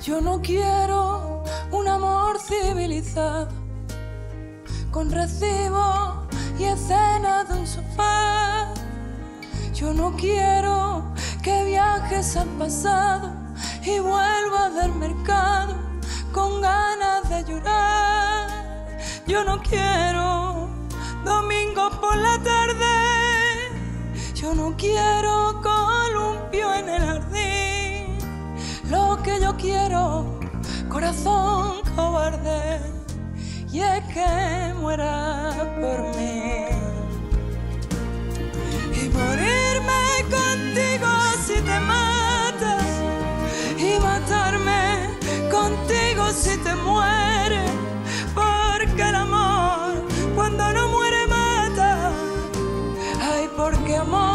Yo no quiero un amor civilizado, con recibo y escena de un sofá. Yo no quiero que viajes al pasado y vuelvas del mercado con ganas de llorar. Yo no quiero domingo por la tarde. Yo no quiero yo quiero, corazón cobarde, y es que muera por mí. Y morirme contigo si te matas, y matarme contigo si te mueres, porque el amor cuando no muere mata. Ay, porque amor.